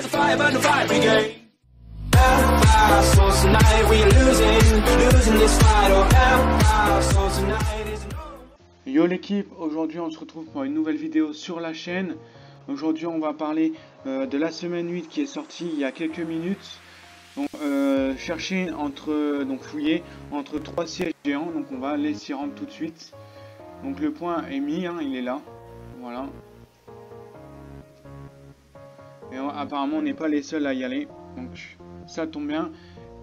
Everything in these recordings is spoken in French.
Oh, Yo l'équipe, aujourd'hui on se retrouve pour une nouvelle vidéo sur la chaîne. Aujourd'hui on va parler euh, de la semaine 8 qui est sortie il y a quelques minutes. Donc euh, chercher entre, donc fouiller entre trois sièges géants, donc on va aller s'y rendre tout de suite. Donc le point est mis, hein, il est là, voilà. Apparemment on n'est pas les seuls à y aller, donc ça tombe bien.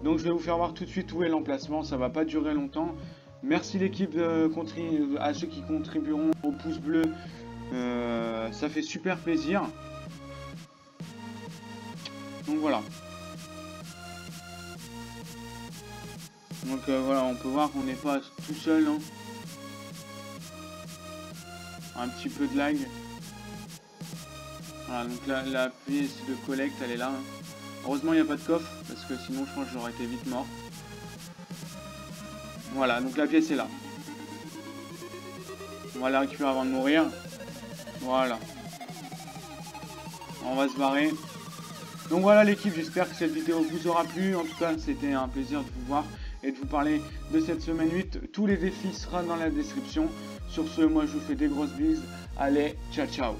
Donc je vais vous faire voir tout de suite où est l'emplacement, ça va pas durer longtemps. Merci l'équipe à ceux qui contribueront au pouce bleu. Euh, ça fait super plaisir. Donc voilà. Donc euh, voilà, on peut voir qu'on n'est pas tout seul. hein. Un petit peu de lag. Voilà, donc la, la pièce de collecte, elle est là. Heureusement, il n'y a pas de coffre, parce que sinon, je pense que j'aurais été vite mort. Voilà, donc la pièce est là. On va la récupérer avant de mourir. Voilà. On va se barrer. Donc voilà l'équipe, j'espère que cette vidéo vous aura plu. En tout cas, c'était un plaisir de vous voir et de vous parler de cette semaine 8. Tous les défis seront dans la description. Sur ce, moi je vous fais des grosses bises. Allez, ciao ciao